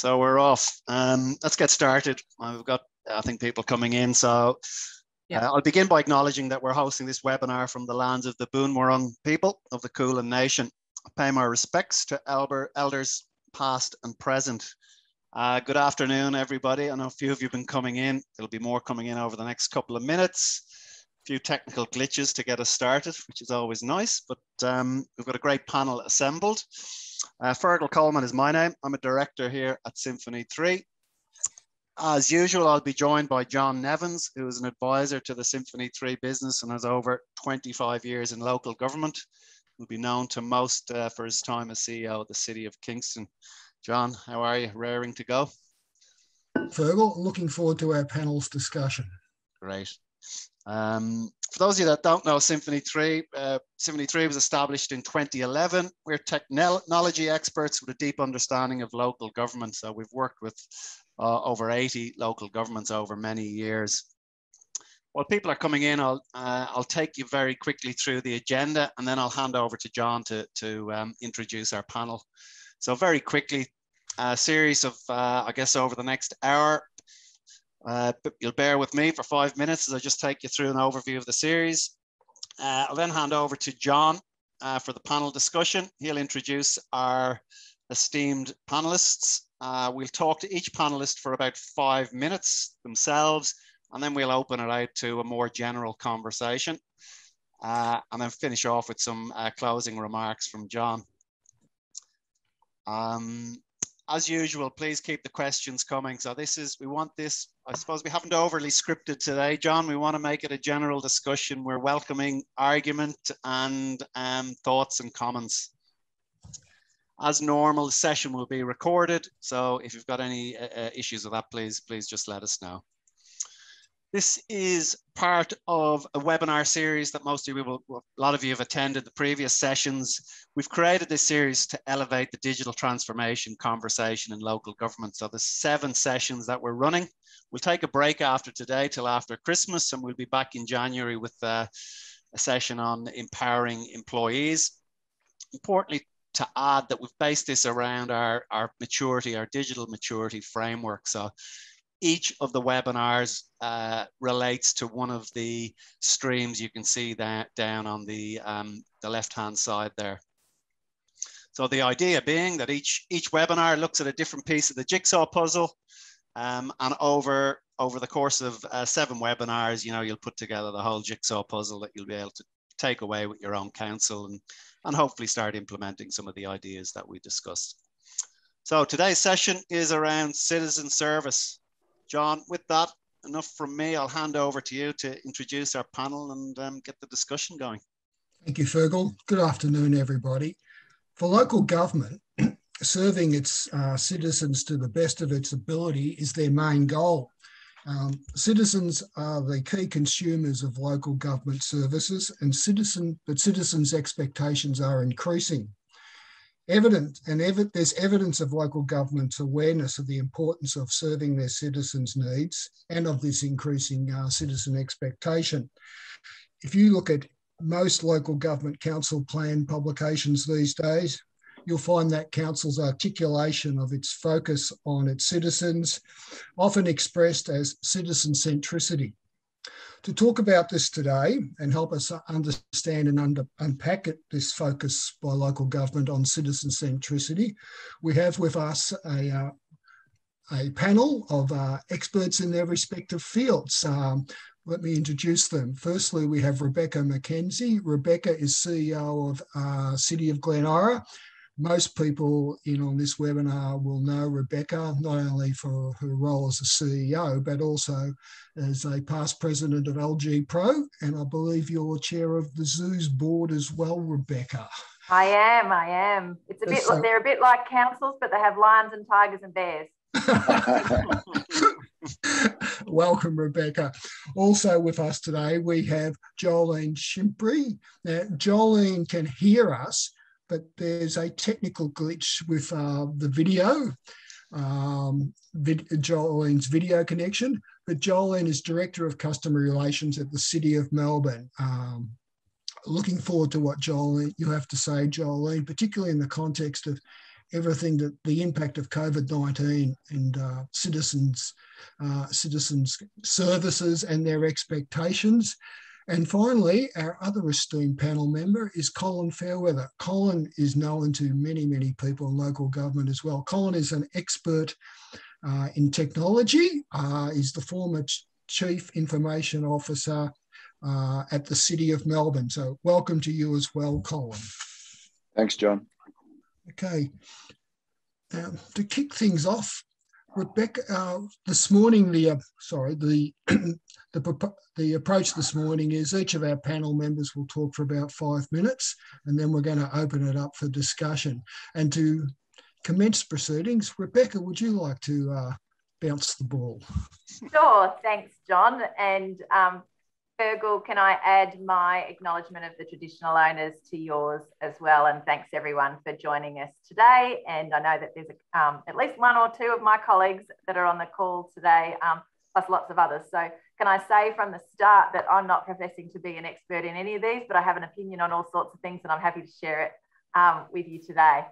so we're off. Um, let's get started. I've got, I think, people coming in. So yeah. uh, I'll begin by acknowledging that we're hosting this webinar from the lands of the Boonwurrung people of the Kulin Nation. I pay my respects to elder, elders past and present. Uh, good afternoon, everybody. I know a few of you have been coming in. There'll be more coming in over the next couple of minutes. Few technical glitches to get us started, which is always nice, but um, we've got a great panel assembled. Uh, Fergal Coleman is my name. I'm a director here at Symphony 3. As usual, I'll be joined by John Nevins, who is an advisor to the Symphony 3 business and has over 25 years in local government. Will be known to most uh, for his time as CEO of the City of Kingston. John, how are you? Raring to go? Fergal, looking forward to our panel's discussion. Great. Um, for those of you that don't know Symphony 3, uh, Symphony 3 was established in 2011. We're technology experts with a deep understanding of local government. So we've worked with uh, over 80 local governments over many years. While people are coming in, I'll, uh, I'll take you very quickly through the agenda and then I'll hand over to John to, to um, introduce our panel. So very quickly, a series of, uh, I guess over the next hour, uh, you'll bear with me for five minutes as I just take you through an overview of the series. Uh, I'll then hand over to John uh, for the panel discussion. He'll introduce our esteemed panelists. Uh, we'll talk to each panelist for about five minutes themselves, and then we'll open it out to a more general conversation. Uh, and then finish off with some uh, closing remarks from John. Um, as usual, please keep the questions coming. So this is, we want this, I suppose we haven't overly scripted today, John. We want to make it a general discussion. We're welcoming argument and um, thoughts and comments. As normal, the session will be recorded. So if you've got any uh, uh issues with that, please, please just let us know. This is part of a webinar series that most of you will, a lot of you have attended the previous sessions. We've created this series to elevate the digital transformation conversation in local government. So there's seven sessions that we're running. We'll take a break after today till after Christmas and we'll be back in January with uh, a session on empowering employees. Importantly, to add that we've based this around our, our maturity, our digital maturity framework. So each of the webinars uh, relates to one of the streams you can see that down on the, um, the left-hand side there. So the idea being that each, each webinar looks at a different piece of the jigsaw puzzle um, and over, over the course of uh, seven webinars, you know, you'll put together the whole jigsaw puzzle that you'll be able to take away with your own council and, and hopefully start implementing some of the ideas that we discussed. So today's session is around citizen service. John, with that, enough from me. I'll hand over to you to introduce our panel and um, get the discussion going. Thank you, Fergal. Good afternoon, everybody. For local government, serving its uh, citizens to the best of its ability is their main goal. Um, citizens are the key consumers of local government services, and citizen, but citizens' expectations are increasing evident and ev there's evidence of local government's awareness of the importance of serving their citizens' needs and of this increasing uh, citizen expectation. If you look at most local government council plan publications these days, you'll find that council's articulation of its focus on its citizens, often expressed as citizen centricity. To talk about this today and help us understand and under, unpack it, this focus by local government on citizen centricity, we have with us a, uh, a panel of uh, experts in their respective fields. Um, let me introduce them. Firstly, we have Rebecca McKenzie. Rebecca is CEO of uh, City of Glen Eira most people in on this webinar will know Rebecca, not only for her role as a CEO, but also as a past president of LG Pro. And I believe you're chair of the Zoos board as well, Rebecca. I am, I am. It's a bit, so, they're a bit like councils, but they have lions and tigers and bears. Welcome, Rebecca. Also with us today, we have Joelene Schembri. Now, Joelene can hear us, but there's a technical glitch with uh, the video, um, vid Joelene's video connection. But Joelene is Director of Customer Relations at the City of Melbourne. Um, looking forward to what Joelene, you have to say, Joelene, particularly in the context of everything that the impact of COVID 19 and uh, citizens, uh, citizens' services and their expectations. And finally, our other esteemed panel member is Colin Fairweather. Colin is known to many, many people in local government as well. Colin is an expert uh, in technology. Uh, he's the former ch Chief Information Officer uh, at the City of Melbourne. So welcome to you as well, Colin. Thanks, John. Okay. Um, to kick things off, Rebecca, uh, this morning, the uh, sorry, the, the the approach this morning is each of our panel members will talk for about five minutes, and then we're going to open it up for discussion. And to commence proceedings, Rebecca, would you like to uh, bounce the ball? Sure, thanks, John. And um, Fergal, can I add my acknowledgement of the traditional owners to yours as well? And thanks everyone for joining us today. And I know that there's um, at least one or two of my colleagues that are on the call today, um, plus lots of others. So can I say from the start that I'm not professing to be an expert in any of these, but I have an opinion on all sorts of things and I'm happy to share it um, with you today.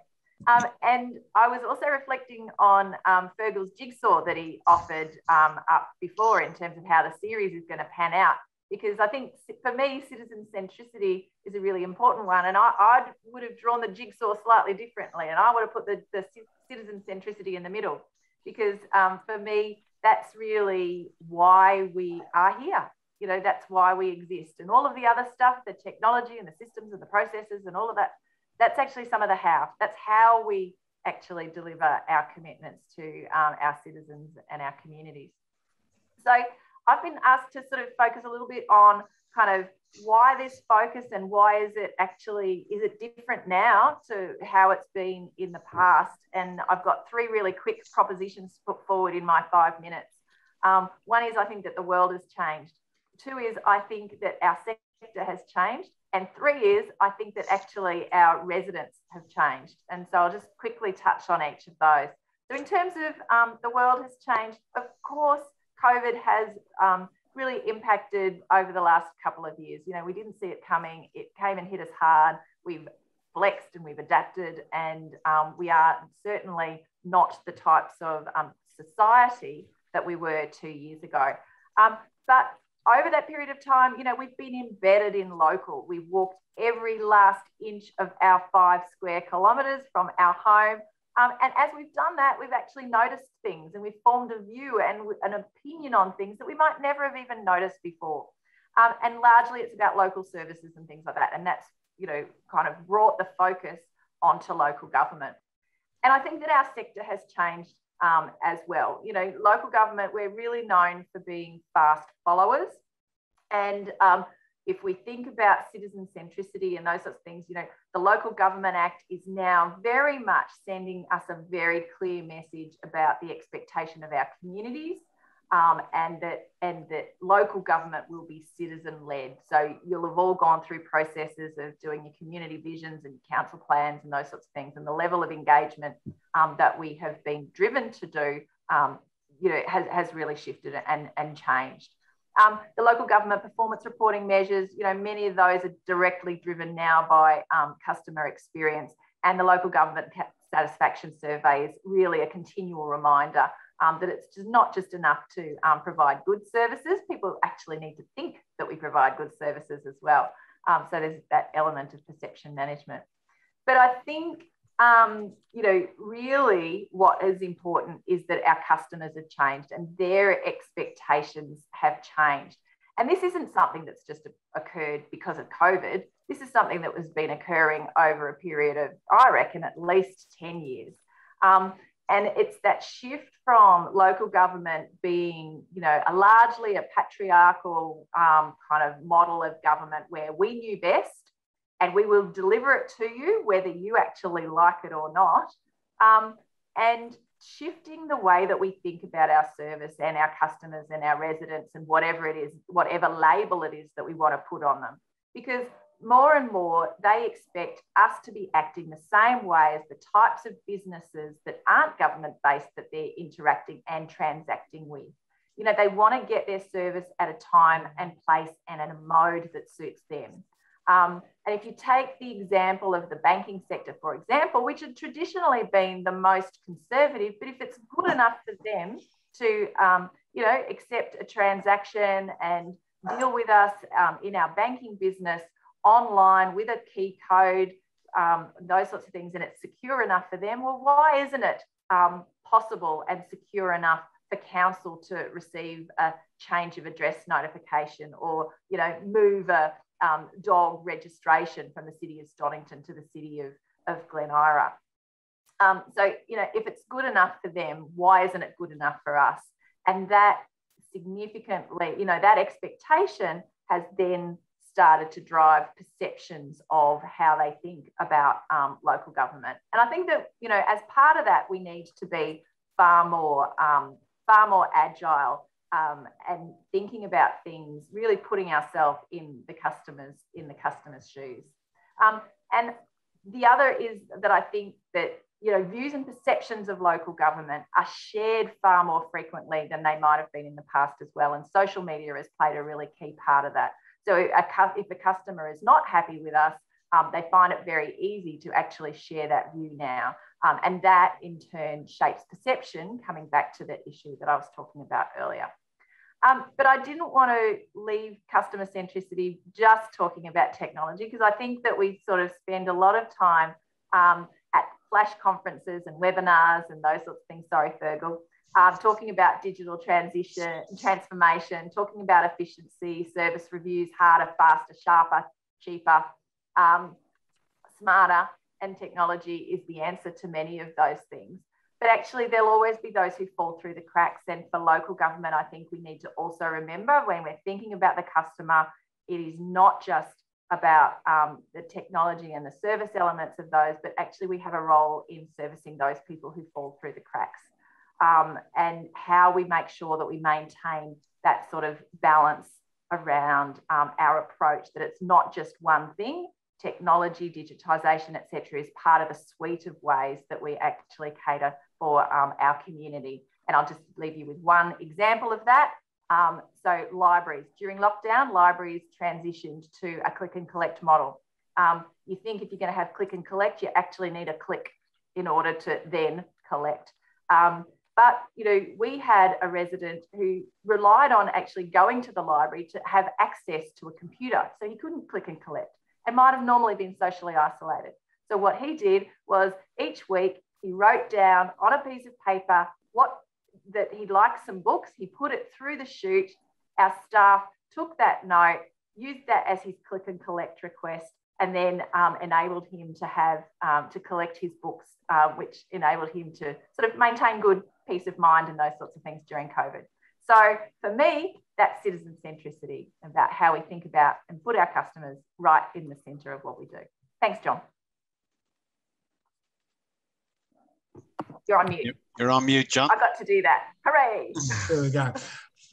Um, and I was also reflecting on um, Fergal's jigsaw that he offered um, up before in terms of how the series is going to pan out because I think for me, citizen centricity is a really important one. And I, I would have drawn the jigsaw slightly differently, and I would have put the, the citizen centricity in the middle because um, for me, that's really why we are here. You know, that's why we exist. And all of the other stuff, the technology and the systems and the processes and all of that, that's actually some of the how. That's how we actually deliver our commitments to um, our citizens and our communities. So I've been asked to sort of focus a little bit on kind of why this focus and why is it actually is it different now to how it's been in the past? And i've got three really quick propositions put forward in my five minutes. Um, one is i think that the world has changed. Two is i think that our sector has changed. And three is i think that actually our residents have changed. And so i'll just quickly touch on each of those. So in terms of um, the world has changed of course COVID has um, really impacted over the last couple of years. You know, we didn't see it coming. It came and hit us hard. We've flexed and we've adapted, and um, we are certainly not the types of um, society that we were two years ago. Um, but over that period of time, you know, we've been embedded in local. We've walked every last inch of our five square kilometres from our home um, and as we've done that, we've actually noticed things and we've formed a view and an opinion on things that we might never have even noticed before. Um, and largely it's about local services and things like that. And that's, you know, kind of brought the focus onto local government. And I think that our sector has changed um, as well. You know, local government, we're really known for being fast followers. And um, if we think about citizen centricity and those sorts of things, you know, the Local Government Act is now very much sending us a very clear message about the expectation of our communities um, and that and that local government will be citizen led. So you'll have all gone through processes of doing your community visions and council plans and those sorts of things, and the level of engagement um, that we have been driven to do, um, you know, has, has really shifted and, and changed. Um, the local government performance reporting measures, you know, many of those are directly driven now by um, customer experience and the local government satisfaction survey is really a continual reminder um, that it's just not just enough to um, provide good services. People actually need to think that we provide good services as well. Um, so there's that element of perception management. But I think um, you know, really what is important is that our customers have changed and their expectations have changed. And this isn't something that's just occurred because of COVID. This is something that has been occurring over a period of, I reckon, at least 10 years. Um, and it's that shift from local government being, you know, a largely a patriarchal um, kind of model of government where we knew best and we will deliver it to you whether you actually like it or not. Um, and shifting the way that we think about our service and our customers and our residents and whatever it is, whatever label it is that we want to put on them. Because more and more, they expect us to be acting the same way as the types of businesses that aren't government based that they're interacting and transacting with. You know, they want to get their service at a time and place and in a mode that suits them. Um, and if you take the example of the banking sector, for example, which had traditionally been the most conservative, but if it's good enough for them to, um, you know, accept a transaction and deal with us um, in our banking business online with a key code, um, those sorts of things, and it's secure enough for them, well, why isn't it um, possible and secure enough for council to receive a change of address notification or, you know, move a um, dog registration from the city of Stonnington to the city of, of Glen Eira? Um, so, you know, if it's good enough for them, why isn't it good enough for us? And that significantly, you know, that expectation has then started to drive perceptions of how they think about um, local government. And I think that, you know, as part of that, we need to be far more, um, far more agile um, and thinking about things, really putting ourselves in the customers, in the customer's shoes. Um, and the other is that I think that you know, views and perceptions of local government are shared far more frequently than they might have been in the past as well. And social media has played a really key part of that. So if a customer is not happy with us, um, they find it very easy to actually share that view now. Um, and that in turn shapes perception, coming back to the issue that I was talking about earlier. Um, but I didn't want to leave customer centricity just talking about technology because I think that we sort of spend a lot of time um, at flash conferences and webinars and those sorts of things. Sorry, Fergal. Um, talking about digital transition, transformation, talking about efficiency, service reviews, harder, faster, sharper, cheaper, um, smarter, and technology is the answer to many of those things. But actually, there'll always be those who fall through the cracks. And for local government, I think we need to also remember when we're thinking about the customer, it is not just about um, the technology and the service elements of those, but actually we have a role in servicing those people who fall through the cracks um, and how we make sure that we maintain that sort of balance around um, our approach, that it's not just one thing. Technology, digitization, etc., is part of a suite of ways that we actually cater for um, our community. And I'll just leave you with one example of that. Um, so libraries, during lockdown, libraries transitioned to a click and collect model. Um, you think if you're going to have click and collect, you actually need a click in order to then collect. Um, but you know, we had a resident who relied on actually going to the library to have access to a computer, so he couldn't click and collect, and might have normally been socially isolated. So what he did was each week he wrote down on a piece of paper what that he'd like some books. He put it through the chute. Our staff took that note, used that as his click and collect request, and then um, enabled him to have um, to collect his books, uh, which enabled him to sort of maintain good peace of mind and those sorts of things during COVID. So for me, that's citizen centricity about how we think about and put our customers right in the centre of what we do. Thanks, John. You're on mute. You're on mute, John. I got to do that. Hooray. There we go.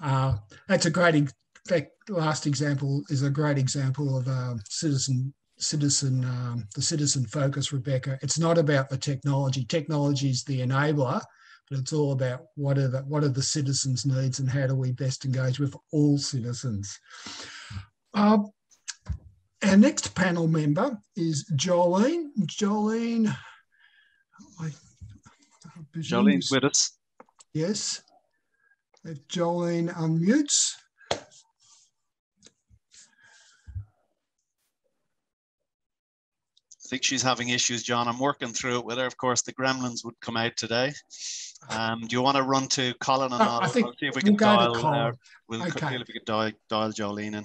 Uh, that's a great, in fact, last example is a great example of uh, citizen, citizen, um, the citizen focus, Rebecca. It's not about the technology. Technology is the enabler, but it's all about what are the, what are the citizens' needs and how do we best engage with all citizens. Uh, our next panel member is Joelene. Joelene, I Joelene's with us. Yes. If Joelene unmutes. I think she's having issues, John. I'm working through it with her. Of course, the gremlins would come out today. Um, do you want to run to Colin and uh, I'll, think I'll see if we we'll can dial there. We'll okay. see if we can dial, dial Joelene in.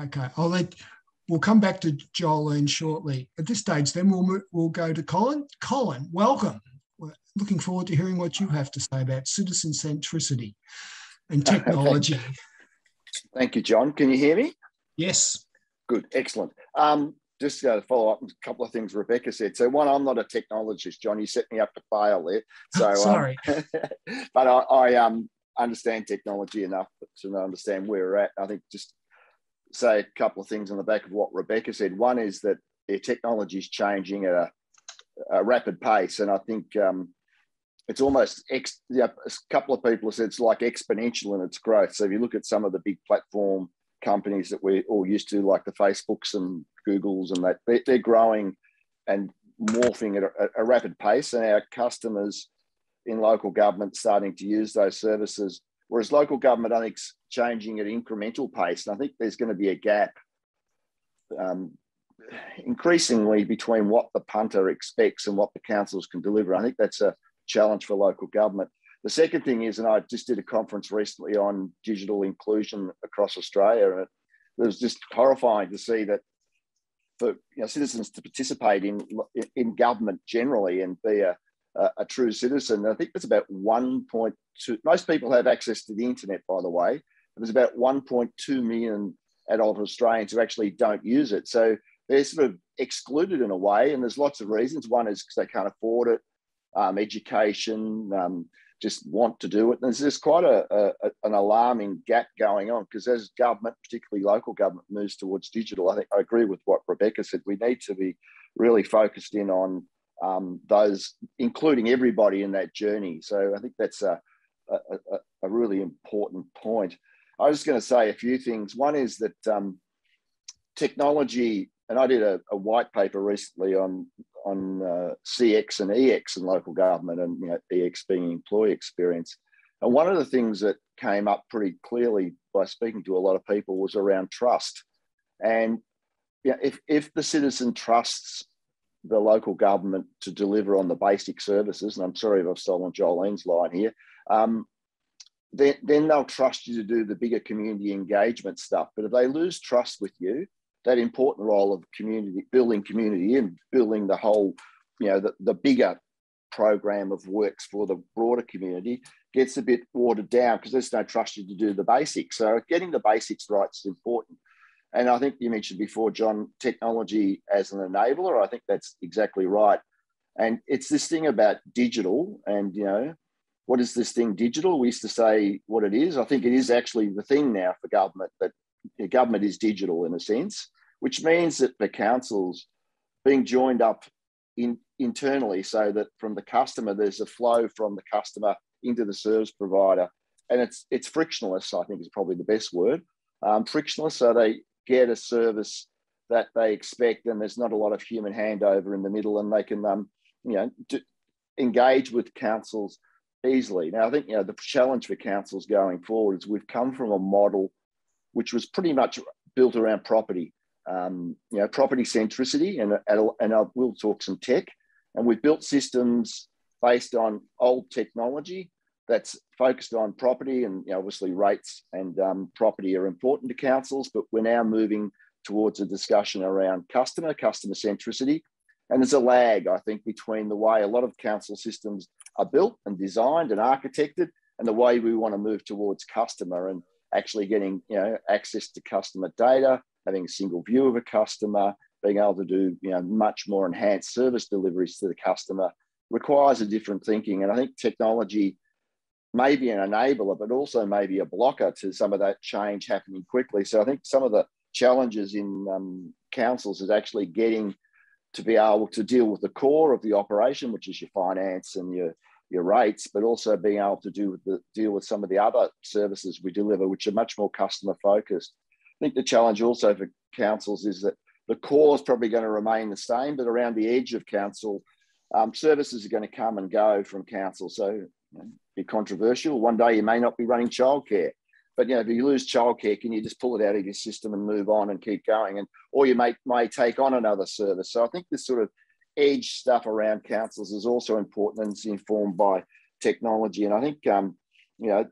Okay, I'll let. We'll come back to Joelene shortly. At this stage, then we'll we'll go to Colin. Colin, welcome. We're looking forward to hearing what you have to say about citizen centricity and technology. Thank, Thank you, John. Can you hear me? Yes. Good, excellent. Um, just to follow up on a couple of things Rebecca said. So, one, I'm not a technologist, John. You set me up to fail there. So, sorry, um, but I, I um, understand technology enough to understand where we're at. I think just say a couple of things on the back of what Rebecca said. One is that technology is changing at a, a, rapid pace, and I think um, it's almost ex, yeah, a couple of people have said it's like exponential in its growth. So if you look at some of the big platform companies that we're all used to, like the Facebooks and Googles and that, they, are growing and morphing at a, a, rapid pace. And our customers in local government starting to use those services, whereas local government, think, changing at incremental pace. And I think there's going to be a gap um, increasingly between what the punter expects and what the councils can deliver. I think that's a challenge for local government. The second thing is, and I just did a conference recently on digital inclusion across Australia, and it, was just horrifying to see that for you know, citizens to participate in in government generally and be a, a, a true citizen. I think there's about 1.2. Most people have access to the internet, by the way. There's about 1.2 million adult Australians who actually don't use it. So they're sort of excluded in a way, and there's lots of reasons. One is because they can't afford it, um, education, um, just want to do it. And there's just quite a, a, an alarming gap going on because as government, particularly local government, moves towards digital, I think I agree with what Rebecca said. We need to be really focused in on um, those, including everybody in that journey. So I think that's a, a, a really important point. I was going to say a few things. One is that um, technology, and I did a, a, white paper recently on on uh, CX and EX in local government, and you know, EX being employee experience. And one of the things that came up pretty clearly by speaking to a lot of people was around trust. And you know, if if the citizen trusts the local government to deliver on the basic services, and I'm sorry if I've stolen Joelene's line here, um, then, then they'll trust you to do the bigger community engagement stuff. But if they lose trust with you, that important role of community building community and building the whole, you know, the, the bigger program of works for the broader community gets a bit watered down because there's no trust you to do the basics. So getting the basics right is important. And I think you mentioned before, John, technology as an enabler. I think that's exactly right. And it's this thing about digital and, you know, what is this thing digital? We used to say what it is. I think it is actually the thing now for government that government is digital in a sense, which means that the councils being joined up in, internally so that from the customer, there's a flow from the customer into the service provider. And it's, it's frictionless, I think is probably the best word. Um, frictionless, so they get a service that they expect and there's not a lot of human handover in the middle and they can, um, you know, do, engage with councils easily. Now, I think you know the challenge for councils going forward is we've come from a model which was pretty much built around property, um, you know, property centricity, and and I will talk some tech, and we've built systems based on old technology that's focused on property, and you know, obviously rates and um, property are important to councils, but we're now moving towards a discussion around customer, customer centricity. And there's a lag, I think, between the way a lot of council systems are built and designed and architected and the way we want to move towards customer and actually getting you know access to customer data having a single view of a customer being able to do you know much more enhanced service deliveries to the customer requires a different thinking and i think technology may be an enabler but also maybe a blocker to some of that change happening quickly so i think some of the challenges in um, councils is actually getting to be able to deal with the core of the operation which is your finance and your your rates, but also being able to do with the, deal with some of the other services we deliver, which are much more customer focused. I think the challenge also for councils is that the core is probably going to remain the same, but around the edge of council, um, services are going to come and go from council. So, you know, be controversial. One day you may not be running childcare, but you know, if you lose childcare, can you just pull it out of your system and move on and keep going? And or you may may take on another service. So I think this sort of edge stuff around councils is also important and it's informed by technology. And I think, um, you know,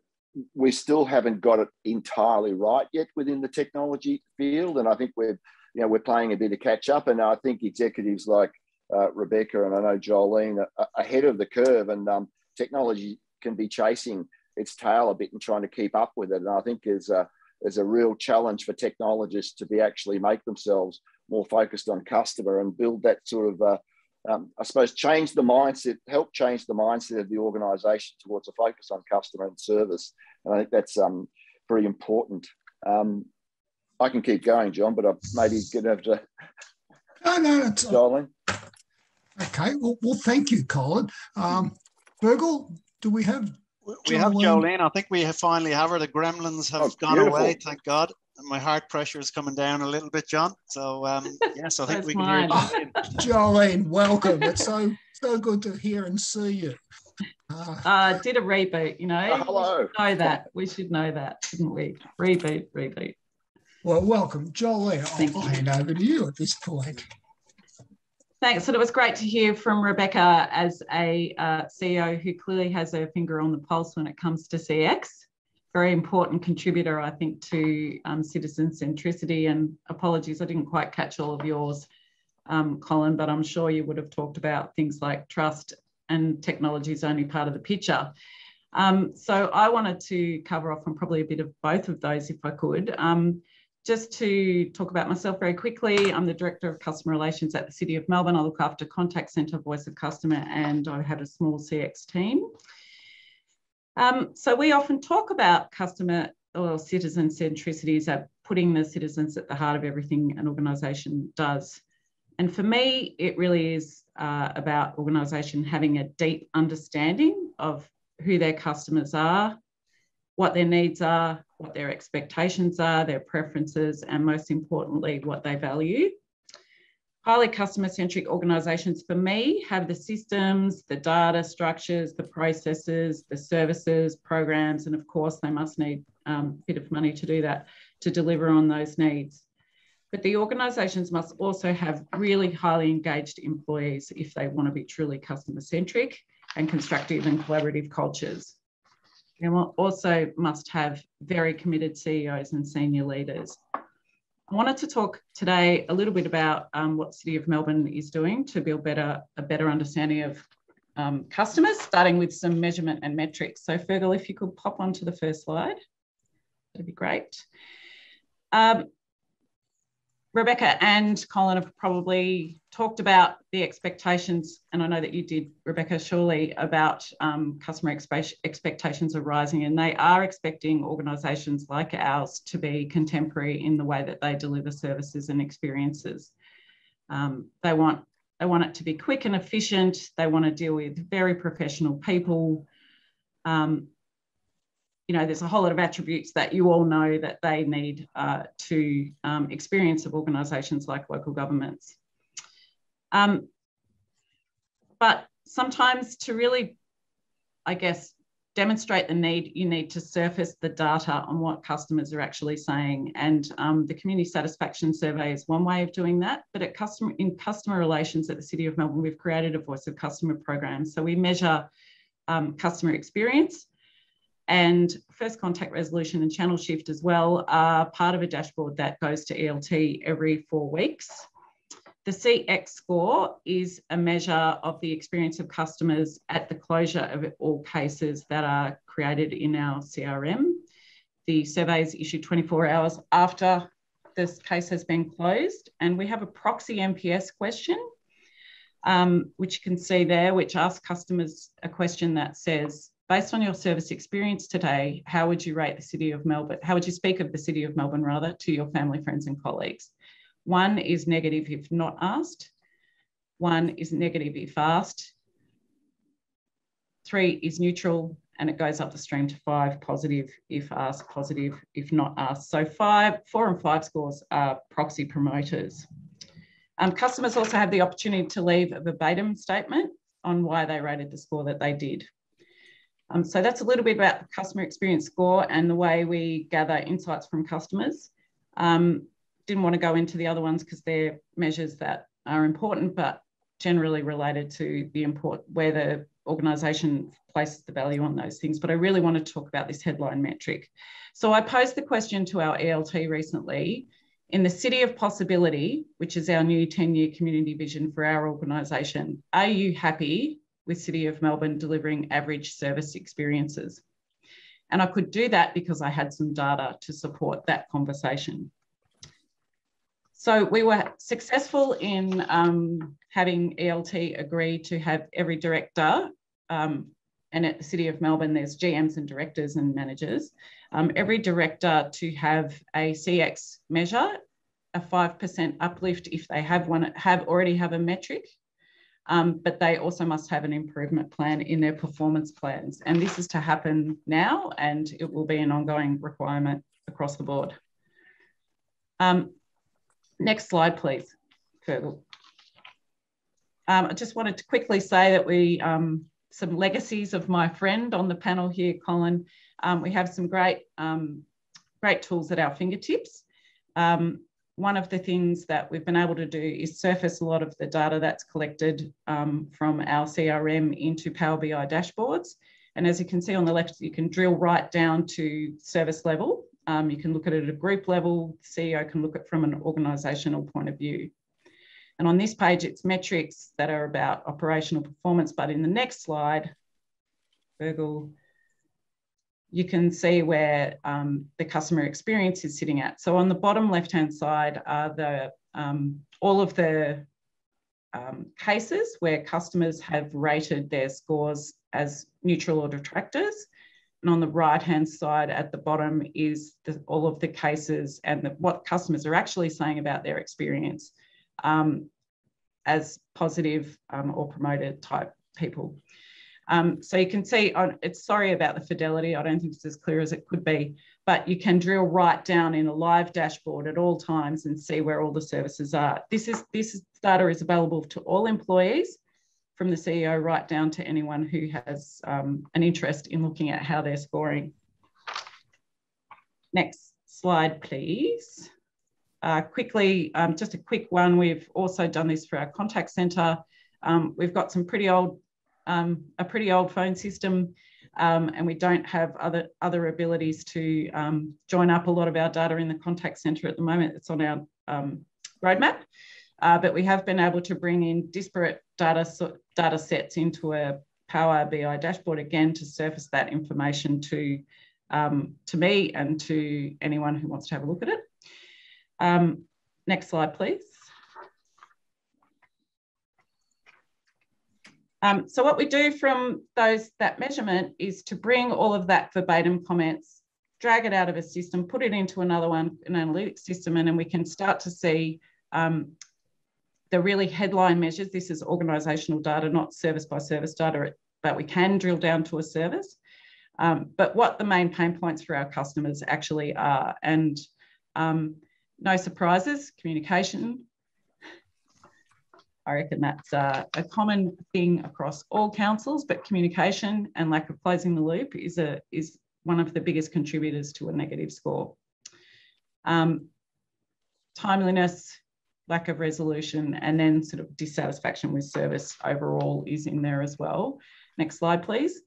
we still haven't got it entirely right yet within the technology field. And I think we're, you know, we're playing a bit of catch up. And I think executives like uh, Rebecca and I know Joelene are ahead of the curve and um, technology can be chasing its tail a bit and trying to keep up with it. And I think there's a, there's a real challenge for technologists to be actually make themselves more focused on customer and build that sort of uh, um, I suppose, change the mindset, help change the mindset of the organisation towards a focus on customer and service. And I think that's um, very important. Um, I can keep going, John, but I'm maybe going to have to. No, no, it's Colin. Okay, well, well, thank you, Colin. Um, Fergal, do we have? We have Joelene. I think we have finally have her. The gremlins have oh, gone beautiful. away, thank God. My heart pressure is coming down a little bit, John. So um, yes, I think we can mine. hear. Joelene, welcome. It's so so good to hear and see you. Uh, uh did a reboot, you know. Uh, hello. know that. We should know that, shouldn't we? Reboot, reboot. Well, welcome, Joelene. I'll, I'll hand over to you at this point. Thanks. And it was great to hear from Rebecca as a uh, CEO who clearly has her finger on the pulse when it comes to CX. Very important contributor, I think, to um, citizen centricity. And apologies, I didn't quite catch all of yours, um, Colin, but I'm sure you would have talked about things like trust and technology is only part of the picture. Um, so I wanted to cover off on probably a bit of both of those if I could. Um, just to talk about myself very quickly, I'm the Director of Customer Relations at the City of Melbourne. I look after Contact Centre, Voice of Customer, and I have a small CX team. Um, so we often talk about customer or citizen centricity as putting the citizens at the heart of everything an organisation does. And for me, it really is uh, about organisation having a deep understanding of who their customers are, what their needs are, what their expectations are, their preferences, and most importantly, what they value. Highly customer centric organisations for me have the systems, the data structures, the processes, the services, programs, and of course, they must need um, a bit of money to do that to deliver on those needs. But the organisations must also have really highly engaged employees if they want to be truly customer centric and constructive and collaborative cultures. And also must have very committed CEOs and senior leaders. I wanted to talk today a little bit about um, what City of Melbourne is doing to build better a better understanding of um, customers, starting with some measurement and metrics. So Fergal, if you could pop onto the first slide, that'd be great. Um, Rebecca and Colin have probably talked about the expectations, and I know that you did, Rebecca, surely, about um, customer expectations are rising, and they are expecting organisations like ours to be contemporary in the way that they deliver services and experiences. Um, they want they want it to be quick and efficient. They want to deal with very professional people. Um, you know, there's a whole lot of attributes that you all know that they need uh, to um, experience of organisations like local governments. Um, but sometimes to really, I guess, demonstrate the need, you need to surface the data on what customers are actually saying. And um, the community satisfaction survey is one way of doing that. But at customer in customer relations at the City of Melbourne, we've created a voice of customer program. So we measure um, customer experience and first contact resolution and channel shift as well are part of a dashboard that goes to ELT every four weeks. The CX score is a measure of the experience of customers at the closure of all cases that are created in our CRM. The survey is issued 24 hours after this case has been closed. And we have a proxy NPS question, um, which you can see there, which asks customers a question that says, based on your service experience today, how would you rate the City of Melbourne? How would you speak of the City of Melbourne, rather, to your family, friends, and colleagues? One is negative if not asked. One is negative if asked. Three is neutral, and it goes up the stream to five, positive if asked, positive if not asked. So five, four and five scores are proxy promoters. Um, customers also have the opportunity to leave a verbatim statement on why they rated the score that they did. Um, so that's a little bit about the customer experience score and the way we gather insights from customers. Um, didn't want to go into the other ones because they're measures that are important, but generally related to the import where the organisation places the value on those things. But I really want to talk about this headline metric. So I posed the question to our ELT recently. In the City of Possibility, which is our new 10 year community vision for our organisation, are you happy with City of Melbourne delivering average service experiences. And I could do that because I had some data to support that conversation. So we were successful in um, having ELT agree to have every director, um, and at the City of Melbourne, there's GMs and directors and managers, um, every director to have a CX measure, a 5% uplift if they have one, have already have a metric, um, but they also must have an improvement plan in their performance plans. And this is to happen now, and it will be an ongoing requirement across the board. Um, next slide, please, Fergal. Um, I just wanted to quickly say that we, um, some legacies of my friend on the panel here, Colin. Um, we have some great, um, great tools at our fingertips. Um, one of the things that we've been able to do is surface a lot of the data that's collected um, from our CRM into Power BI dashboards. And as you can see on the left, you can drill right down to service level. Um, you can look at it at a group level. The CEO can look at it from an organisational point of view. And on this page, it's metrics that are about operational performance. But in the next slide, Fergal, you can see where um, the customer experience is sitting at. So on the bottom left-hand side are the um, all of the um, cases where customers have rated their scores as neutral or detractors. And on the right-hand side at the bottom is the, all of the cases and the, what customers are actually saying about their experience um, as positive um, or promoted type people. Um, so you can see, on, it's sorry about the fidelity. I don't think it's as clear as it could be, but you can drill right down in a live dashboard at all times and see where all the services are. This is this data is available to all employees, from the CEO right down to anyone who has um, an interest in looking at how they're scoring. Next slide, please. Uh, quickly, um, just a quick one. We've also done this for our contact centre. Um, we've got some pretty old um, a pretty old phone system um, and we don't have other, other abilities to um, join up a lot of our data in the contact centre at the moment. It's on our um, roadmap, uh, but we have been able to bring in disparate data, data sets into a Power BI dashboard again to surface that information to, um, to me and to anyone who wants to have a look at it. Um, next slide, please. Um, so what we do from those that measurement is to bring all of that verbatim comments, drag it out of a system, put it into another one, an analytics system, and then we can start to see um, the really headline measures. This is organisational data, not service by service data, but we can drill down to a service. Um, but what the main pain points for our customers actually are. And um, no surprises, communication, I reckon that's uh, a common thing across all councils, but communication and lack of closing the loop is, a, is one of the biggest contributors to a negative score. Um, timeliness, lack of resolution, and then sort of dissatisfaction with service overall is in there as well. Next slide, please.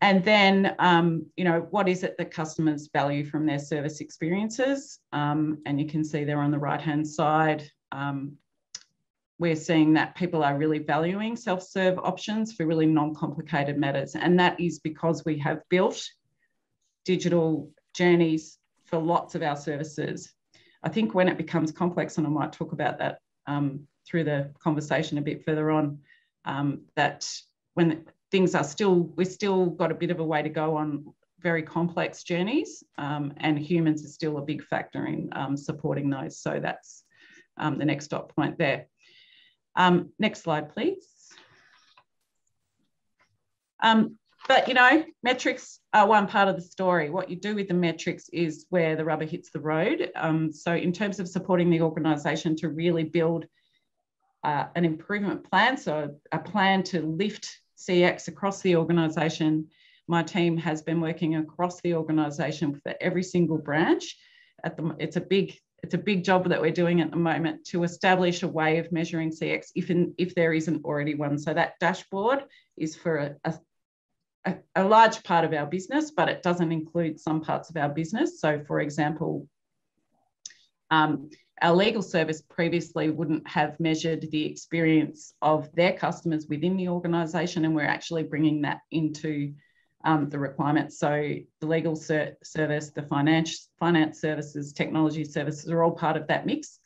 And then, um, you know, what is it that customers value from their service experiences? Um, and you can see there on the right-hand side, um, we're seeing that people are really valuing self-serve options for really non-complicated matters. And that is because we have built digital journeys for lots of our services. I think when it becomes complex, and I might talk about that um, through the conversation a bit further on, um, that when things are still, we've still got a bit of a way to go on very complex journeys um, and humans are still a big factor in um, supporting those. So that's um, the next dot point there. Um, next slide, please. Um, but you know, metrics are one part of the story. What you do with the metrics is where the rubber hits the road. Um, so in terms of supporting the organisation to really build uh, an improvement plan, so a plan to lift CX across the organisation, my team has been working across the organisation for every single branch. At the, it's a big it's a big job that we're doing at the moment to establish a way of measuring CX if, in, if there isn't already one. So that dashboard is for a, a, a large part of our business, but it doesn't include some parts of our business. So for example, um, our legal service previously wouldn't have measured the experience of their customers within the organisation, and we're actually bringing that into um, the requirements. So the legal ser service, the finance, finance services, technology services are all part of that mix.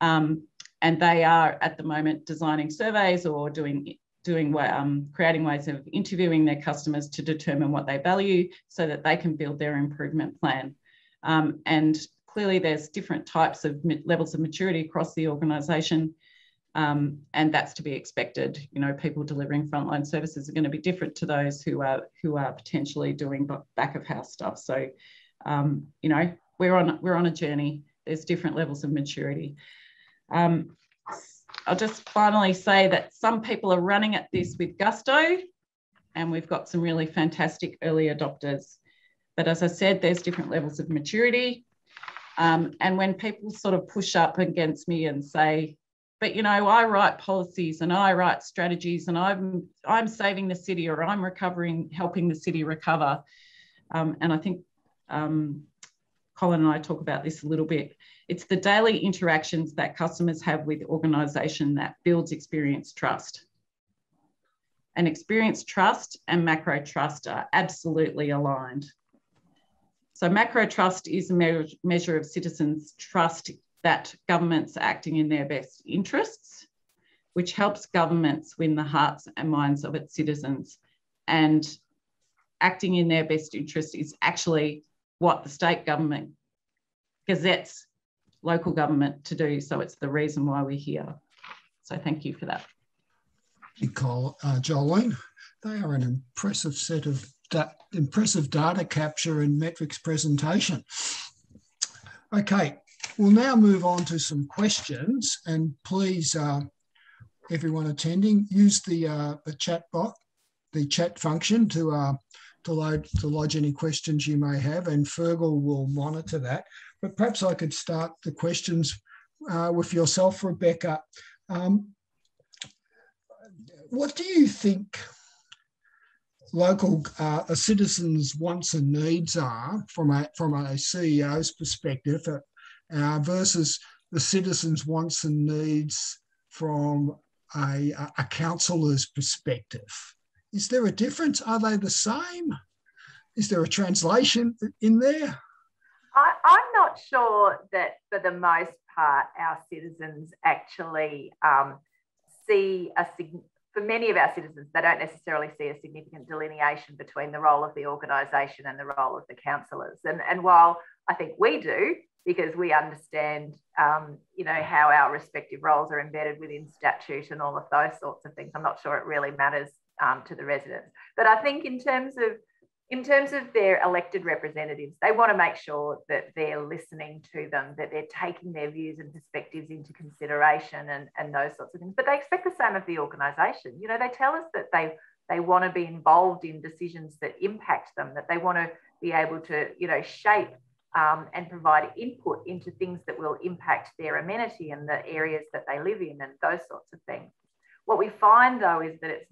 Um, and they are at the moment designing surveys or doing doing um, creating ways of interviewing their customers to determine what they value so that they can build their improvement plan. Um, and clearly there's different types of levels of maturity across the organisation. Um, and that's to be expected. You know, people delivering frontline services are going to be different to those who are who are potentially doing back of house stuff. So, um, you know, we're on we're on a journey. There's different levels of maturity. Um, I'll just finally say that some people are running at this with gusto, and we've got some really fantastic early adopters. But as I said, there's different levels of maturity. Um, and when people sort of push up against me and say, but you know, I write policies and I write strategies and I'm I'm saving the city or I'm recovering, helping the city recover. Um, and I think um, Colin and I talk about this a little bit. It's the daily interactions that customers have with organisation that builds experience trust. And experience trust and macro trust are absolutely aligned. So macro trust is a me measure of citizens' trust that governments are acting in their best interests, which helps governments win the hearts and minds of its citizens. And acting in their best interest is actually what the state government gazettes local government to do. So it's the reason why we're here. So thank you for that. Nicole, uh, Joelene, they are an impressive set of da impressive data capture and metrics presentation. Okay, we'll now move on to some questions and please, uh, everyone attending, use the, uh, the chat bot, the chat function to, uh, to, load, to lodge any questions you may have and Fergal will monitor that. But perhaps I could start the questions uh, with yourself, Rebecca. Um, what do you think local uh, citizens' wants and needs are from a from a CEO's perspective uh, versus the citizens' wants and needs from a, a councillor's perspective? Is there a difference? Are they the same? Is there a translation in there? I, I'm not sure that for the most part our citizens actually um, see a for many of our citizens, they don't necessarily see a significant delineation between the role of the organisation and the role of the councillors. And, and while I think we do, because we understand, um, you know, how our respective roles are embedded within statute and all of those sorts of things, I'm not sure it really matters um, to the residents. But I think in terms of in terms of their elected representatives, they want to make sure that they're listening to them, that they're taking their views and perspectives into consideration and, and those sorts of things. But they expect the same of the organisation. You know, they tell us that they they want to be involved in decisions that impact them, that they want to be able to, you know, shape um, and provide input into things that will impact their amenity and the areas that they live in and those sorts of things. What we find though is that it's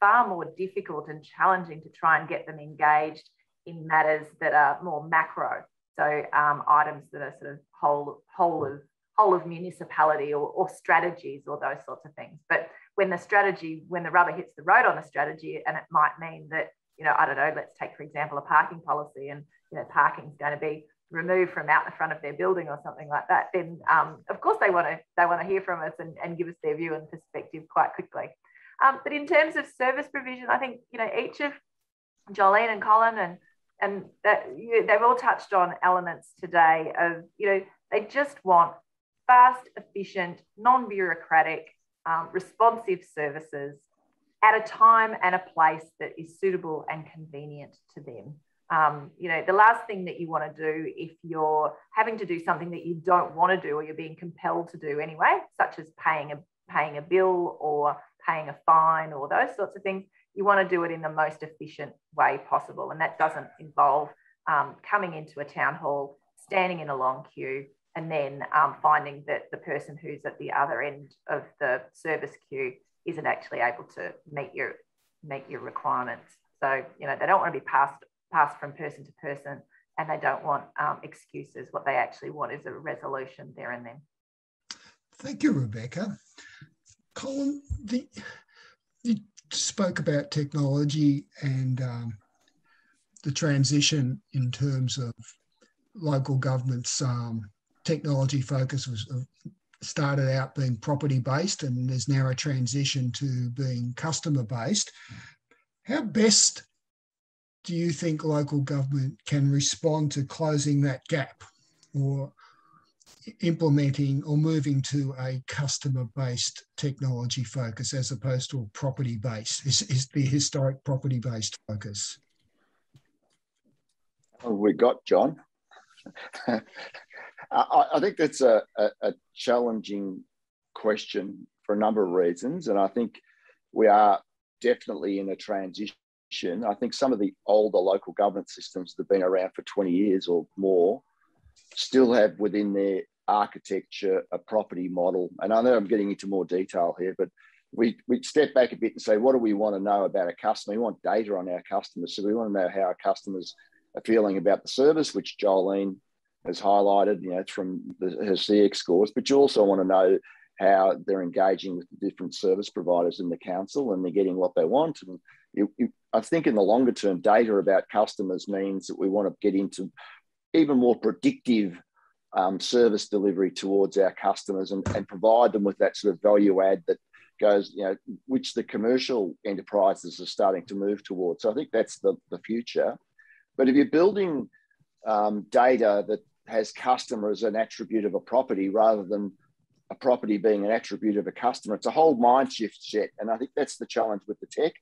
far more difficult and challenging to try and get them engaged in matters that are more macro. So um, items that are sort of whole, whole of whole of municipality or, or strategies or those sorts of things. But when the strategy, when the rubber hits the road on a strategy, and it might mean that, you know, I don't know, let's take, for example, a parking policy and, you know, parking is going to be removed from out the front of their building or something like that, then um, of course they want to they want to hear from us and, and give us their view and perspective quite quickly. Um, but in terms of service provision, I think you know each of Joelene and Colin and and that you they've all touched on elements today of you know they just want fast, efficient, non-bureaucratic, um, responsive services at a time and a place that is suitable and convenient to them. Um, you know, the last thing that you want to do if you're having to do something that you don't want to do or you're being compelled to do anyway, such as paying a paying a bill or paying a fine or those sorts of things, you want to do it in the most efficient way possible. And that doesn't involve um, coming into a town hall, standing in a long queue, and then um, finding that the person who's at the other end of the service queue isn't actually able to meet your meet your requirements. So you know they don't want to be passed passed from person to person and they don't want um, excuses. What they actually want is a resolution there and then. Thank you, Rebecca. Colin, the, you spoke about technology and um, the transition in terms of local government's um, technology focus was started out being property based and there's now a transition to being customer based. How best do you think local government can respond to closing that gap or implementing or moving to a customer based technology focus as opposed to a property based? Is, is the historic property based focus? Oh, we got John. I, I, think that's a, a, a, challenging question for a number of reasons. And I think we are definitely in a transition. I think some of the older local government systems that have been around for 20 years or more still have within their architecture a property model. And I know I'm getting into more detail here, but we, we step back a bit and say, what do we want to know about a customer? We want data on our customers. So we want to know how our customers are feeling about the service, which Joelene has highlighted, you know, from the, her CX scores, but you also want to know how they're engaging with the different service providers in the council and they're getting what they want. And you, you, I think in the longer term, data about customers means that we want to get into even more predictive um, service delivery towards our customers and, and provide them with that sort of value add that goes, you know, which the commercial enterprises are starting to move towards. So I think that's the, the future. But if you're building um, data that has customer as an attribute of a property rather than a property being an attribute of a customer, it's a whole mind shift set. And I think that's the challenge with the tech.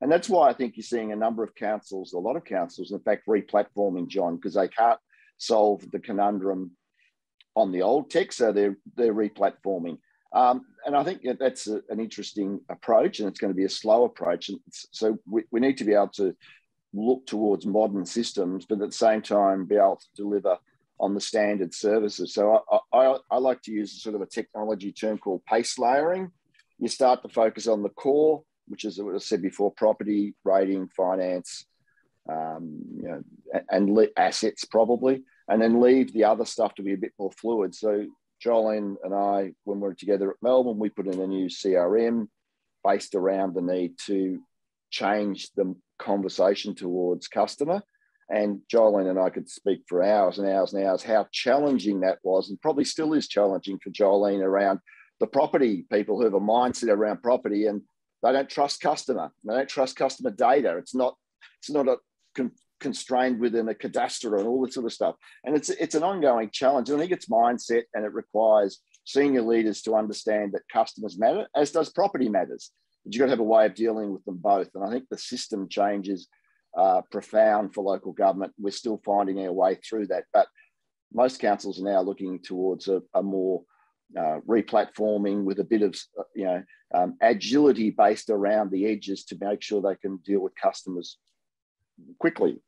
And that's why I think you're seeing a number of councils, a lot of councils, in fact, replatforming, John, because they can't solve the conundrum on the old tech. So they're, they're replatforming. Um, and I think that's a, an interesting approach, and it's going to be a slow approach. And so we, we need to be able to look towards modern systems, but at the same time be able to deliver on the standard services. So I, I, I like to use sort of a technology term called pace layering. You start to focus on the core, which is what I said before: property, rating, finance, um, you know, and assets probably, and then leave the other stuff to be a bit more fluid. So Joelene and I, when we were together at Melbourne, we put in a new CRM based around the need to change the conversation towards customer. And Joelene and I could speak for hours and hours and hours how challenging that was, and probably still is challenging for Joelene around the property people who have a mindset around property and they don't trust customer. They don't trust customer data. It's not. It's not a constrained within a cadastre and all this sort of stuff. And it's it's an ongoing challenge. I think it's mindset and it requires senior leaders to understand that customers matter, as does property matters. But you've got to have a way of dealing with them both. And I think the system changes uh, profound for local government. We're still finding our way through that. But most councils are now looking towards a, a more uh, replatforming with a bit of you know um, agility based around the edges to make sure they can deal with customers quickly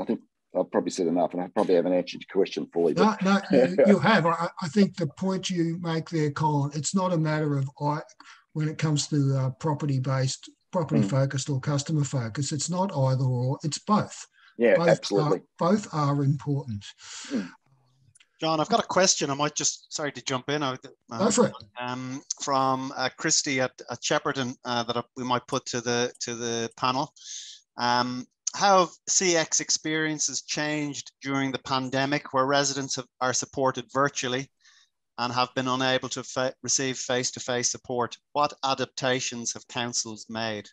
I think I've probably said enough, and I probably haven't answered your question fully. But... No, no, you, you have. I, I, think the point you make there, Colin, it's not a matter of I, when it comes to uh, property-based, property-focused, mm. or customer-focused. It's not either or. It's both. Yeah, both absolutely. Are, both are important. Mm. John, I've got a question. I might just sorry to jump in. Uh, Go for it. Um, from uh, Christy at, at Shepparton uh, that we might put to the to the panel. Um, how have CX experiences changed during the pandemic where residents have, are supported virtually and have been unable to fa receive face-to-face -face support? What adaptations have councils made?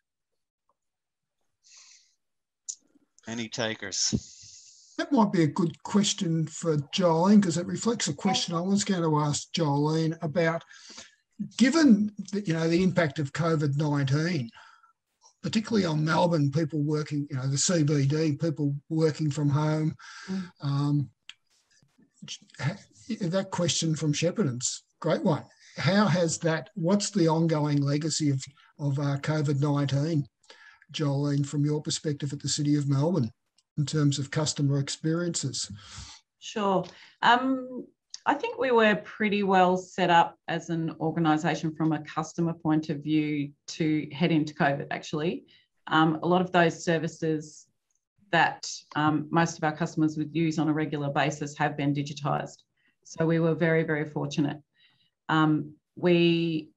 Any takers? That might be a good question for Joelene because it reflects a question I was going to ask Joelene about given the, you know the impact of COVID-19 particularly on Melbourne, people working, you know, the CBD, people working from home. Mm. Um, that question from Shepparton's great one. How has that? What's the ongoing legacy of of uh, COVID nineteen, Joelene, from your perspective at the City of Melbourne, in terms of customer experiences? Sure. Um, I think we were pretty well set up as an organisation from a customer point of view to head into COVID, actually. Um, a lot of those services that um, most of our customers would use on a regular basis have been digitised. So we were very, very fortunate. Um, we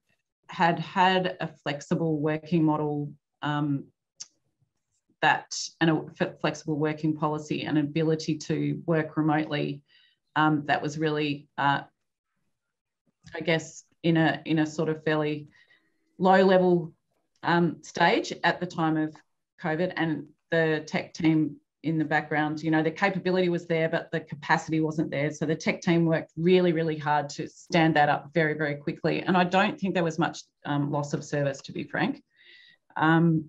had had a flexible working model um, that and a flexible working policy and ability to work remotely um, that was really, uh, I guess, in a in a sort of fairly low level um, stage at the time of COVID, and the tech team in the background, you know, the capability was there, but the capacity wasn't there. So the tech team worked really, really hard to stand that up very, very quickly. And I don't think there was much um, loss of service, to be frank. Um,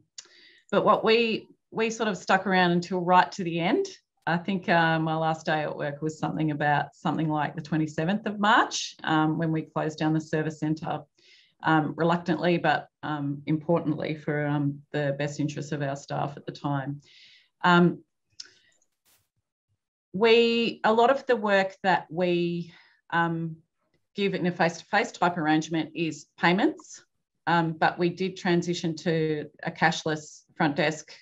but what we we sort of stuck around until right to the end I think uh, my last day at work was something about something like the 27th of March um, when we closed down the service centre um, reluctantly, but um, importantly for um, the best interests of our staff at the time. Um, we, a lot of the work that we um, give in a face-to-face type arrangement is payments, but we did transition to a cashless front desk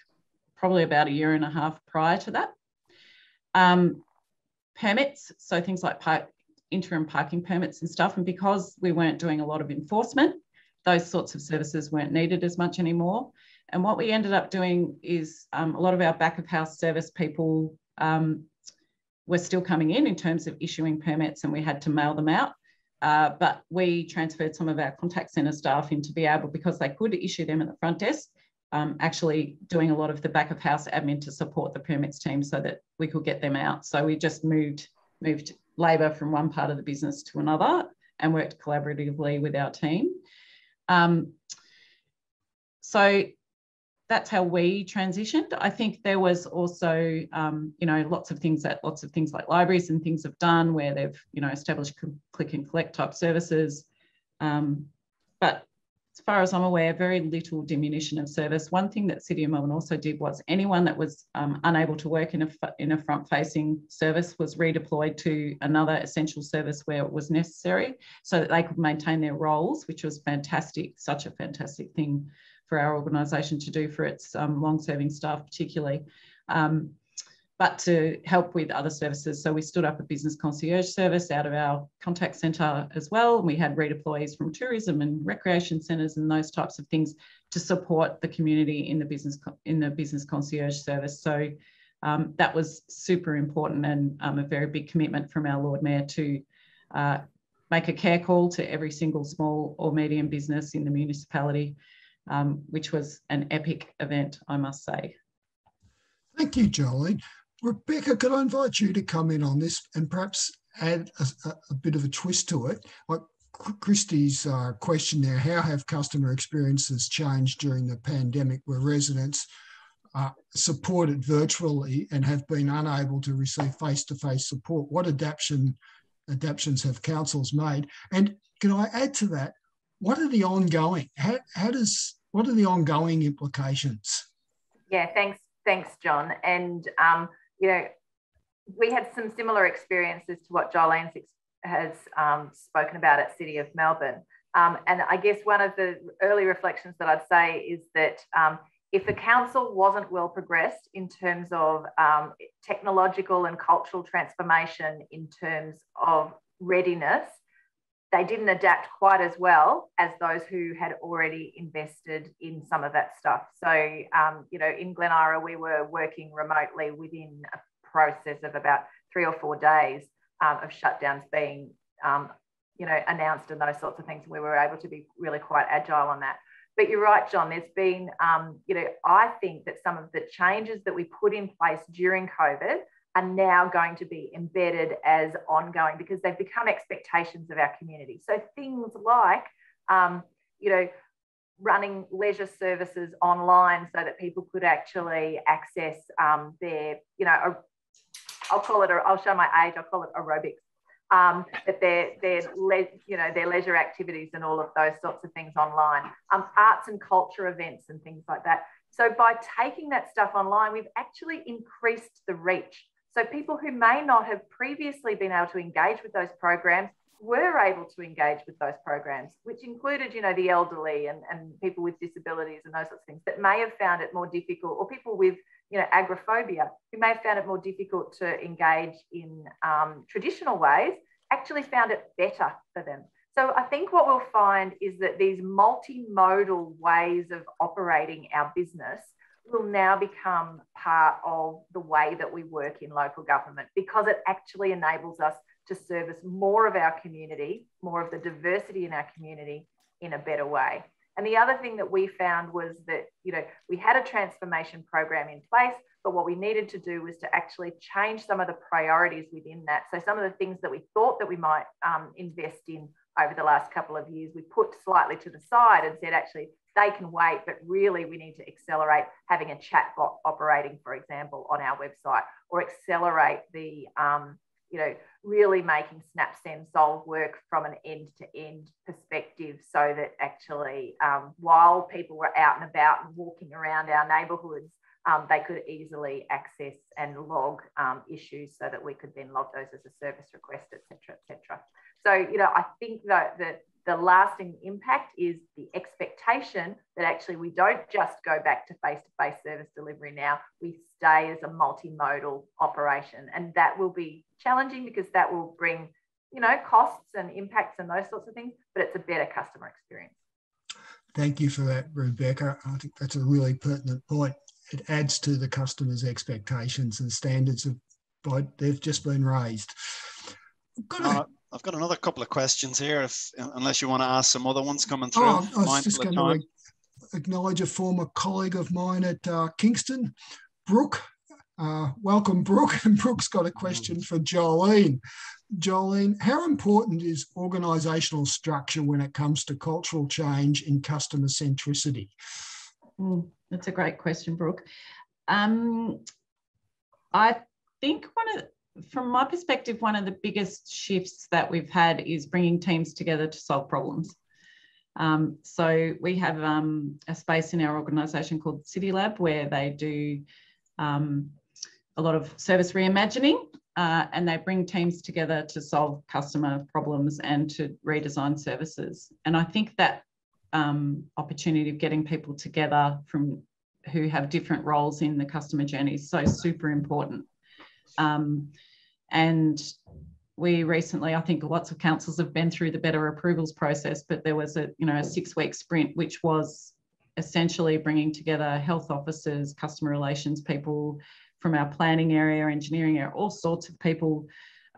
probably about a year and a half prior to that. Um, permits, so things like interim parking permits and stuff. And because we weren't doing a lot of enforcement, those sorts of services weren't needed as much anymore. And what we ended up doing is um, a lot of our back of house service people um, were still coming in in terms of issuing permits and we had to mail them out. Uh, but we transferred some of our contact centre staff in to be able, because they could issue them at the front desk, um, actually doing a lot of the back of house admin to support the permits team so that we could get them out. So we just moved moved labour from one part of the business to another and worked collaboratively with our team. Um, so that's how we transitioned. I think there was also, um, you know, lots of things that lots of things like libraries and things have done where they've, you know, established click and collect type services. Um, but as far as I'm aware, very little diminution of service. One thing that City of Melbourne also did was anyone that was um, unable to work in a, in a front-facing service was redeployed to another essential service where it was necessary so that they could maintain their roles, which was fantastic, such a fantastic thing for our organisation to do for its um, long-serving staff particularly. Um, but to help with other services. So we stood up a business concierge service out of our contact centre as well. We had redeployees from tourism and recreation centres and those types of things to support the community in the business in the business concierge service. So um, that was super important and um, a very big commitment from our Lord Mayor to uh, make a care call to every single small or medium business in the municipality, um, which was an epic event, I must say. Thank you, Joelene. Rebecca, could I invite you to come in on this and perhaps add a, a bit of a twist to it? Like Christy's uh, question there, how have customer experiences changed during the pandemic where residents uh, supported virtually and have been unable to receive face-to-face support? What adaptation adaptations have councils made? And can I add to that, what are the ongoing, how, how does, what are the ongoing implications? Yeah, thanks, thanks, John. And um, you know, we had some similar experiences to what Joelene has um, spoken about at City of Melbourne. Um, and I guess one of the early reflections that I'd say is that um, if the council wasn't well progressed in terms of um, technological and cultural transformation in terms of readiness, they didn't adapt quite as well as those who had already invested in some of that stuff. So, um, you know, in Glen Eira, we were working remotely within a process of about three or four days um, of shutdowns being, um, you know, announced and those sorts of things. We were able to be really quite agile on that. But you're right, John. There's been, um, you know, I think that some of the changes that we put in place during COVID are now going to be embedded as ongoing because they've become expectations of our community. So things like, um, you know, running leisure services online so that people could actually access um, their, you know, I'll call it, i will show my age, I'll call it aerobics. Um, that their, their, le- you know, their leisure activities and all of those sorts of things online, um, arts and culture events and things like that. So by taking that stuff online, we've actually increased the reach so people who may not have previously been able to engage with those programs were able to engage with those programs, which included, you know, the elderly and, and people with disabilities and those sorts of things that may have found it more difficult, or people with, you know, agoraphobia who may have found it more difficult to engage in um, traditional ways, actually found it better for them. So I think what we'll find is that these multimodal ways of operating our business will now become part of the way that we work in local government because it actually enables us to service more of our community, more of the diversity in our community in a better way. And the other thing that we found was that, you know, we had a transformation program in place, but what we needed to do was to actually change some of the priorities within that. So some of the things that we thought that we might um, invest in over the last couple of years we put slightly to the side and said actually they can wait, but really we need to accelerate having a chatbot operating, for example, on our website, or accelerate the, um, you know, really making Snap Send Solve work from an end-to-end perspective, so that actually, um, while people were out and about and walking around our neighbourhoods, um, they could easily access and log um, issues so that we could then log those as a service request, etc., etc. So, you know, I think that, that the lasting impact is the expectation that actually we don't just go back to face to face service delivery now, we stay as a multimodal operation. And that will be challenging because that will bring, you know, costs and impacts and those sorts of things, but it's a better customer experience. Thank you for that, Rebecca. I think that's a really pertinent point. It adds to the customer's expectations and standards of, they've just been raised. Uh, I've got another couple of questions here, if unless you want to ask some other ones coming through. Oh, I was just going to acknowledge a former colleague of mine at uh, Kingston, Brooke. Uh, welcome, Brooke. And Brooke's got a question for Joelene. Joelene, how important is organisational structure when it comes to cultural change in customer centricity? Mm, that's a great question, Brooke. Um, I think one of from my perspective, one of the biggest shifts that we've had is bringing teams together to solve problems. Um, so we have um, a space in our organisation called City Lab where they do um, a lot of service reimagining uh, and they bring teams together to solve customer problems and to redesign services. And I think that um, opportunity of getting people together from who have different roles in the customer journey is so super important. Um, and we recently, I think lots of councils have been through the better approvals process, but there was a, you know, a six week sprint, which was essentially bringing together health officers, customer relations people from our planning area, engineering area, all sorts of people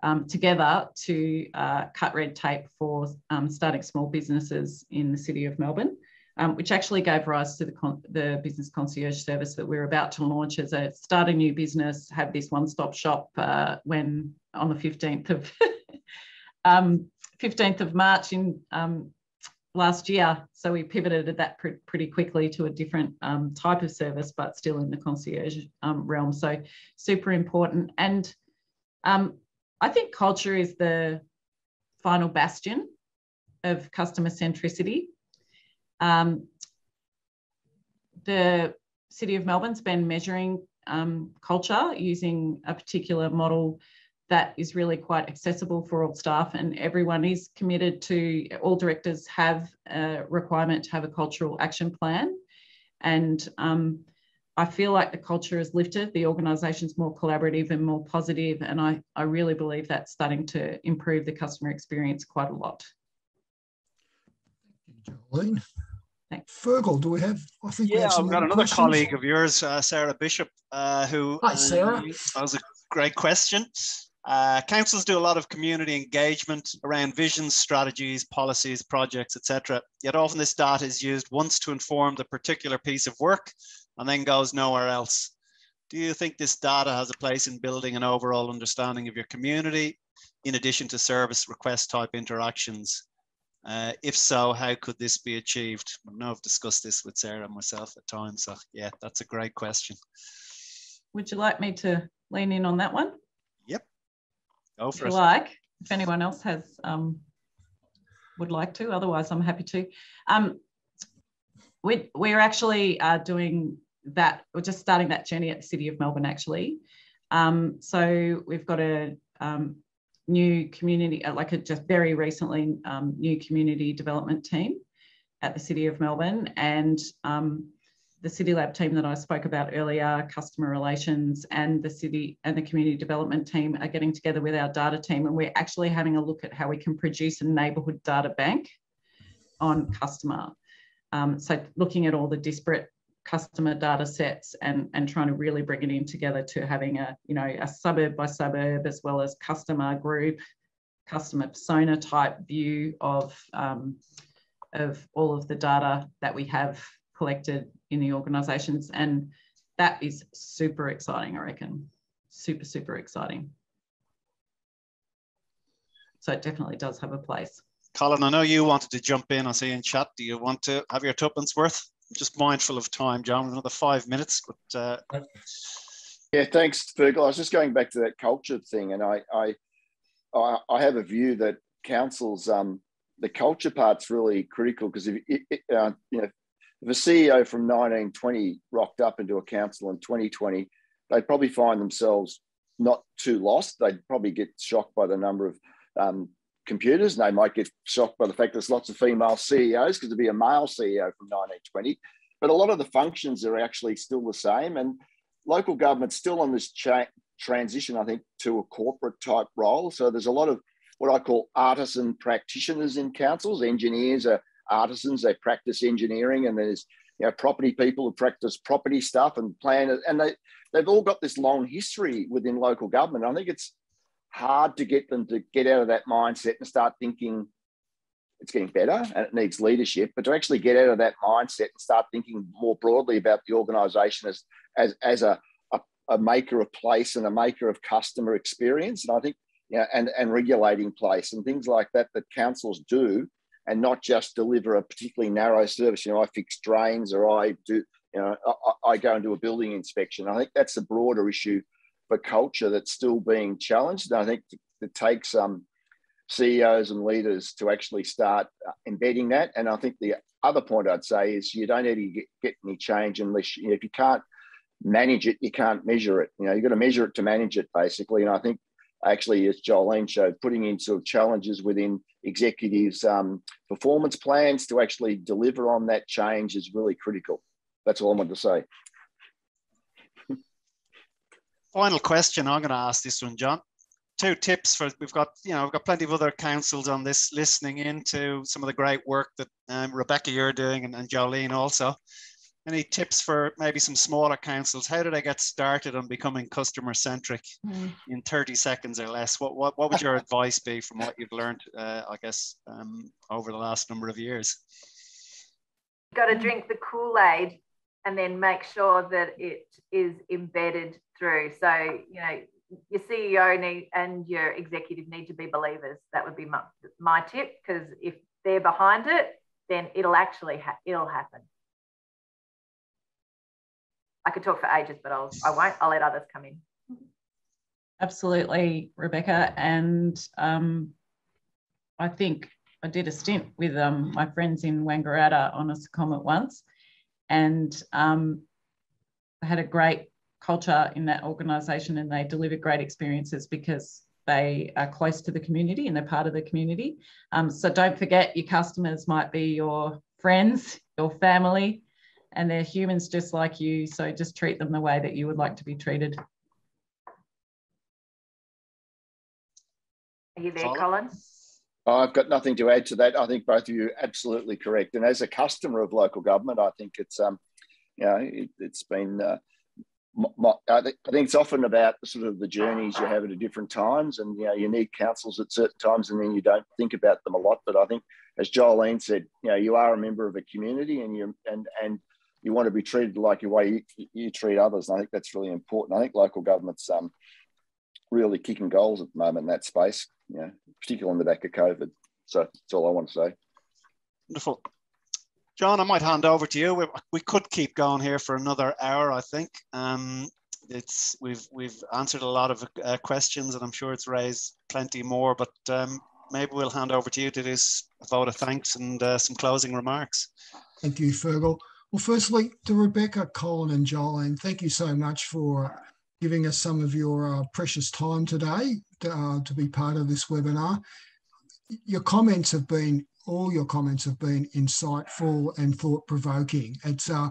um, together to uh, cut red tape for um, starting small businesses in the city of Melbourne um, which actually gave rise to the, the business concierge service that we're about to launch as a start a new business, have this one-stop shop uh, when on the 15th of um, 15th of March in um, last year. So we pivoted at that pr pretty quickly to a different um, type of service, but still in the concierge um, realm. So super important. And um, I think culture is the final bastion of customer centricity. Um, the City of Melbourne's been measuring um, culture using a particular model that is really quite accessible for all staff and everyone is committed to, all directors have a requirement to have a cultural action plan. And um, I feel like the culture has lifted, the organisation's more collaborative and more positive, and I, I really believe that's starting to improve the customer experience quite a lot. Thank you, Joelene. Fergal, do we have? I think yeah, I've got another questions. colleague of yours, uh, Sarah Bishop, uh, who. Hi, Sarah. Uh, that was a great question. Uh, councils do a lot of community engagement around visions, strategies, policies, projects, etc. Yet often this data is used once to inform the particular piece of work and then goes nowhere else. Do you think this data has a place in building an overall understanding of your community in addition to service request type interactions? Uh, if so, how could this be achieved? I know I've discussed this with Sarah and myself at times. So yeah, that's a great question. Would you like me to lean in on that one? Yep. Go for if it. like. If anyone else has um, would like to, otherwise I'm happy to. Um, we, we're actually uh, doing that, we're just starting that journey at the City of Melbourne actually. Um, so we've got a um, new community, uh, like a just very recently um, new community development team at the City of Melbourne and um, the City Lab team that I spoke about earlier, customer relations and the city and the community development team are getting together with our data team and we're actually having a look at how we can produce a neighbourhood data bank on customer. Um, so looking at all the disparate customer data sets and, and trying to really bring it in together to having a, you know, a suburb by suburb as well as customer group, customer persona type view of, um, of all of the data that we have collected in the organisations. And that is super exciting, I reckon. Super, super exciting. So it definitely does have a place Colin, I know you wanted to jump in. I see in chat. Do you want to have your tuppence worth? Just mindful of time, John. Another five minutes, but uh... yeah, thanks, Fergal. I was just going back to that culture thing, and I I I have a view that councils um the culture part's really critical because if it, uh, you know if a CEO from 1920 rocked up into a council in 2020, they'd probably find themselves not too lost. They'd probably get shocked by the number of um, computers, and they might get shocked by the fact there's lots of female CEOs because to be a male CEO from 1920. But a lot of the functions are actually still the same, and local government's still on this cha- transition, I think, to a corporate type role. So there's a lot of what I call artisan practitioners in councils. Engineers are artisans; they practice engineering, and there's you know property people who practice property stuff and plan, and they they've all got this long history within local government. I think it's hard to get them to get out of that mindset and start thinking it's getting better and it needs leadership, but to actually get out of that mindset and start thinking more broadly about the organisation as as as a, a, a maker of place and a maker of customer experience. And I think you know, and, and regulating place and things like that that councils do and not just deliver a particularly narrow service. You know, I fix drains or I do, you know, I, I go and do a building inspection. I think that's a broader issue for culture that's still being challenged. And I think it takes um, CEOs and leaders to actually start uh, embedding that. And I think the other point I'd say is you don't need to get, get any change unless you know, if you can't manage it, you can't measure it. You know, you've got to measure it to manage it, basically. And I think actually, as Joelene showed, putting in sort of challenges within executives' um, performance plans to actually deliver on that change is really critical. That's all I wanted to say. Final question. I'm going to ask this one, John. Two tips for we've got you know we've got plenty of other councils on this listening into some of the great work that um, Rebecca you're doing and, and Joelene also. Any tips for maybe some smaller councils? How do they get started on becoming customer centric mm. in 30 seconds or less? What, what, what would your advice be from what you've learned, uh, I guess, um, over the last number of years? You've got to drink the Kool Aid and then make sure that it is embedded through. So, you know, your CEO need, and your executive need to be believers. That would be my, my tip because if they're behind it, then it'll actually ha- it'll happen. I could talk for ages, but I'll I won't. I'll let others come in. Absolutely, Rebecca, and um, I think I did a stint with um, my friends in Wangaratta on a secondment once, and um, I had a great culture in that organisation, and they deliver great experiences because they are close to the community and they're part of the community. Um, so don't forget, your customers might be your friends, your family, and they're humans just like you. So just treat them the way that you would like to be treated. Are you there, Colin? I've got nothing to add to that. I think both of you are absolutely correct. And as a customer of local government, I think it's um, you know, it, has been. Uh, I, think, I think it's often about sort of the journeys you have at different times, and you know, you need councils at certain times, and then you don't think about them a lot. But I think, as Joelene said, you know, you are a member of a community, and you and and you want to be treated like the way you, you treat others. And I think that's really important. I think local government's um, really kicking goals at the moment in that space, you know, particularly on the back of COVID. So that's all I want to say. Wonderful. John, I might hand over to you. We, we could keep going here for another hour, I think. Um, it's we've we've answered a lot of uh, questions, and I'm sure it's raised plenty more. But um, maybe we'll hand over to you to do a vote of thanks and uh, some closing remarks. Thank you, Fergal. Well, firstly, to Rebecca, Colin, and Joelene, thank you so much for giving us some of your uh, precious time today to, uh, to, be part of this webinar. Your comments have been, all your comments have been insightful and thought provoking. It's uh,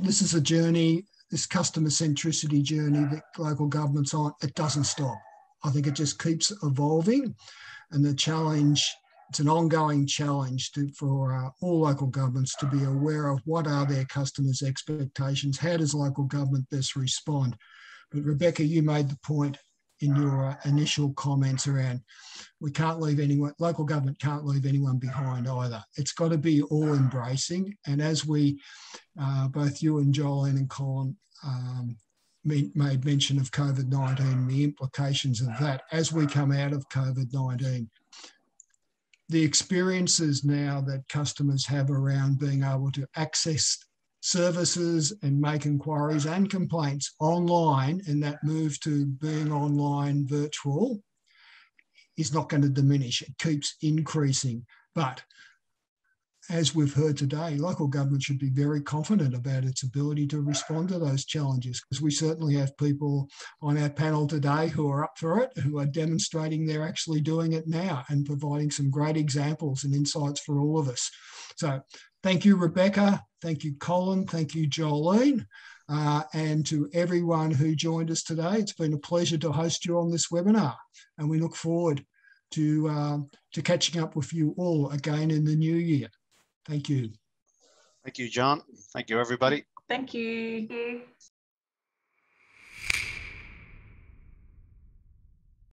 this is a journey, this customer centricity journey that local government's on. It doesn't stop. I think it just keeps evolving, and the challenge it's an ongoing challenge to, for uh, all local governments to be aware of what are their customers' expectations, how does local government best respond. But Rebecca, you made the point in your uh, initial comments around we can't leave anyone, local government can't leave anyone behind either. It's got to be all embracing. And as we, uh, both you and Joelene and Colin um, made mention of COVID 19, the implications of that as we come out of COVID 19 the experiences now that customers have around being able to access services and make inquiries and complaints online and that move to being online virtual is not going to diminish. It keeps increasing. But as we've heard today, local government should be very confident about its ability to respond to those challenges because we certainly have people on our panel today who are up for it, who are demonstrating they're actually doing it now and providing some great examples and insights for all of us. So thank you, Rebecca. Thank you, Colin. Thank you, Joelene. Uh, and to everyone who joined us today, it's been a pleasure to host you on this webinar. And we look forward to, uh, to catching up with you all again in the new year. Thank you. Thank you, John. Thank you, everybody. Thank you. Thank you.